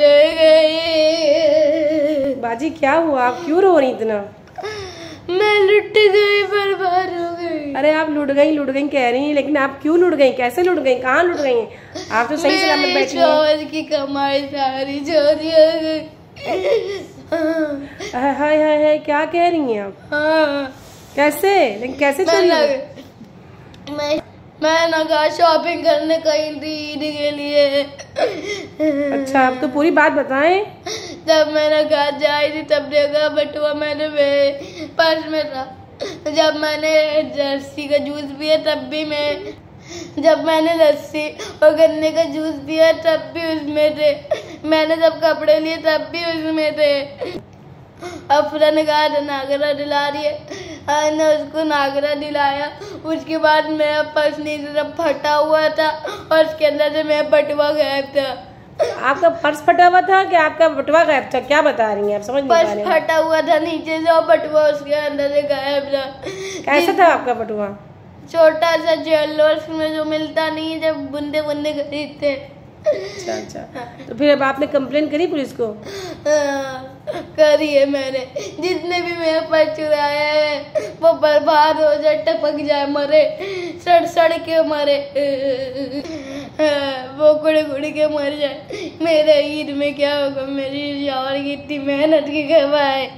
गई। बाजी क्या हुआ? आप क्यों रो रही इतना? मैं लुट गई बर्बाद हो गई। अरे आप लुट गई लुट गई कह रही हैं लेकिन आप क्यों लुट गई? कैसे लुट गई? कहाँ लुट गई आप तो सही सलामत बैठी हैं। की कमाई सारी चोरी हो गई। हाय हाय हाय क्या कह रही हैं आप? हाँ। कैसे? लेकिन कैसे चोरी? मैं मैं ना शॉपिंग करने कहीं थी ईद के लिए। अच्छा आप तो पूरी बात बताएँ। जब मैंने घर जाई थी, तब देखा बटुआ मैंने पर्स में था जब मैंने जर्सी का जूस पिया, तब भी मैं जब मैंने लस्सी और गन्ने का जूस पिया, तब भी उसमें थे। मैंने जब कपड़े लिए, तब भी उसमें थे। अफरा ने कहा नागरा दिला रही है। ने उसको नागरा दिलाया। उसके बाद मेरा पर्स नीचे फटा हुआ था और उसके अंदर से मेरा बटुआ गायब था। आपका पर्स फटा हुआ था कि आपका बटुआ गायब था? क्या बता रही हैं आप? समझ पर्स फटा हुआ था नीचे से और बटुआ उसके अंदर से गायब था। कैसा था आपका बटुआ छोटा सा ज्वेलर्स में जो मिलता नहीं है जब बुंदे बुंदे खरीदते हैं। अच्छा अच्छा। तो फिर अब आपने कंप्लेन करी पुलिस को? हाँ, करी है मैंने। जितने भी मेरे पर चुराया है वो बर्बाद हो जाए टपक जाए मरे। सड़ सड़ के मरे। हाँ, वो कुड़ कुड़ के मर जाए। मेरे ईद में क्या होगा मेरी यार की इतनी मेहनत की कमाए